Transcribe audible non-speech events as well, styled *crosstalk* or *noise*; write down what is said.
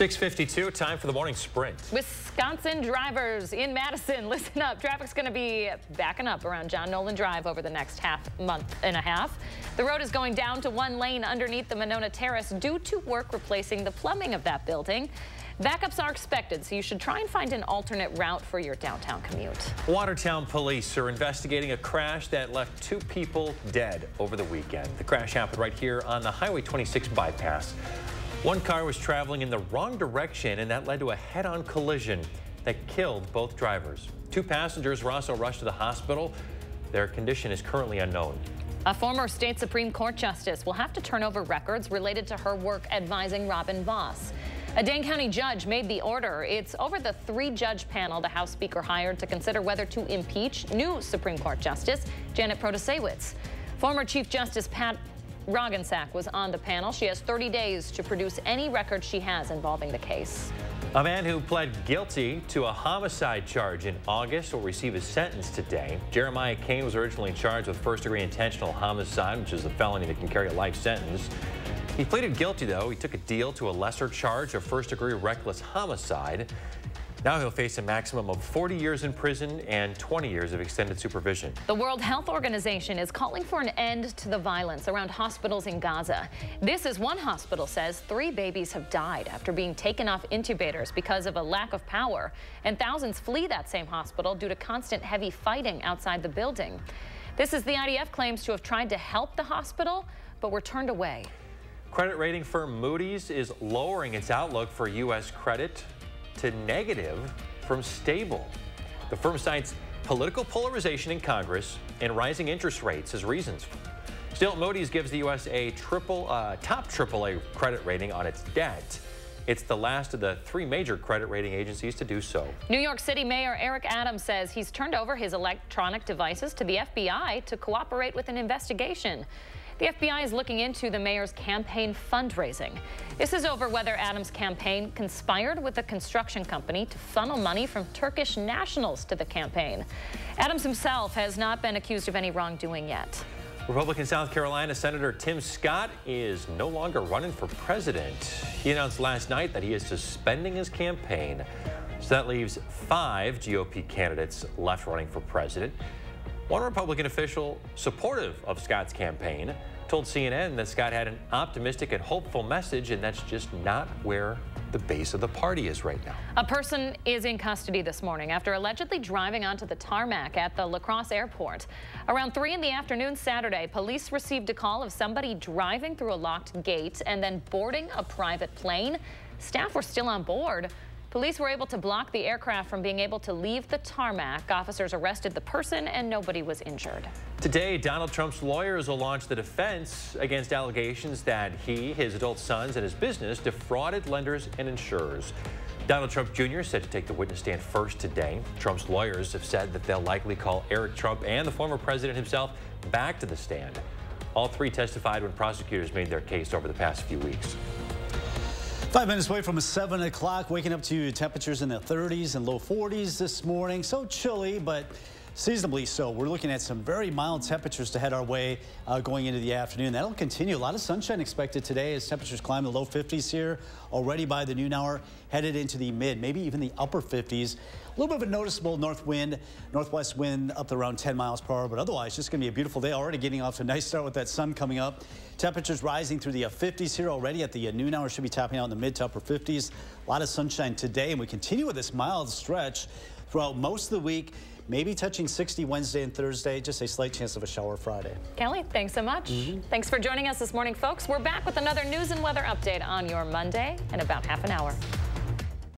652, time for the morning sprint. Wisconsin drivers in Madison, *laughs* listen up. Traffic's going to be backing up around John Nolen Drive over the next half month and a half. The road is going down to one lane underneath the Monona Terrace due to work replacing the plumbing of that building. Backups are expected, so you should try and find an alternate route for your downtown commute. Watertown police are investigating a crash that left two people dead over the weekend. The crash happened right here on the Highway 26 bypass. One car was traveling in the wrong direction, and that led to a head-on collision that killed both drivers. Two passengers were also rushed to the hospital. Their condition is currently unknown. A former state Supreme Court justice will have to turn over records related to her work advising Robin Vos. A Dane County judge made the order. It's over the three-judge panel the House Speaker hired to consider whether to impeach new Supreme Court Justice Janet Protasiewicz. Former Chief Justice Pat Roggensack was on the panel. She has 30 days to produce any record she has involving the case. A man who pled guilty to a homicide charge in August will receive his sentence today. Jeremiah Kane was originally charged with first-degree intentional homicide, which is a felony that can carry a life sentence. He pleaded guilty, though. He took a deal to a lesser charge of first-degree reckless homicide. Now he'll face a maximum of 40 years in prison and 20 years of extended supervision. The World Health Organization is calling for an end to the violence around hospitals in Gaza. This is one hospital says three babies have died after being taken off incubators because of a lack of power, and thousands flee that same hospital due to constant heavy fighting outside the building. This is the IDF claims to have tried to help the hospital, but were turned away. Credit rating firm Moody's is lowering its outlook for U.S. credit to negative from stable. The firm cites political polarization in Congress and rising interest rates as reasons. Still, Moody's gives the U.S. a triple, uh, top AAA credit rating on its debt. It's the last of the three major credit rating agencies to do so. New York City Mayor Eric Adams says he's turned over his electronic devices to the FBI to cooperate with an investigation. The FBI is looking into the mayor's campaign fundraising. This is over whether Adams' campaign conspired with a construction company to funnel money from Turkish nationals to the campaign. Adams himself has not been accused of any wrongdoing yet. Republican South Carolina Senator Tim Scott is no longer running for president. He announced last night that he is suspending his campaign. So that leaves five GOP candidates left running for president. One Republican official supportive of Scott's campaign told CNN that Scott had an optimistic and hopeful message, and that's just not where the base of the party is right now. A person is in custody this morning after allegedly driving onto the tarmac at the La Crosse airport. Around 3 in the afternoon Saturday, police received a call of somebody driving through a locked gate and then boarding a private plane. Staff were still on board. Police were able to block the aircraft from being able to leave the tarmac. Officers arrested the person and nobody was injured. Today, Donald Trump's lawyers will launch the defense against allegations that he, his adult sons, and his business defrauded lenders and insurers. Donald Trump Jr. said to take the witness stand first today. Trump's lawyers have said that they'll likely call Eric Trump and the former president himself back to the stand. All three testified when prosecutors made their case over the past few weeks. Five minutes away from 7 o'clock, waking up to temperatures in the 30s and low 40s this morning. So chilly, but seasonably so. We're looking at some very mild temperatures to head our way uh, going into the afternoon. That'll continue. A lot of sunshine expected today as temperatures climb the low 50s here already by the noon hour, headed into the mid, maybe even the upper 50s. A little bit of a noticeable north wind, northwest wind up around 10 miles per hour, but otherwise just going to be a beautiful day. Already getting off to a nice start with that sun coming up. Temperatures rising through the 50s here already at the uh, noon hour. Should be topping out in the mid to upper 50s. A lot of sunshine today, and we continue with this mild stretch throughout most of the week. Maybe touching 60 Wednesday and Thursday. Just a slight chance of a shower Friday. Kelly, thanks so much. Mm -hmm. Thanks for joining us this morning, folks. We're back with another news and weather update on your Monday in about half an hour.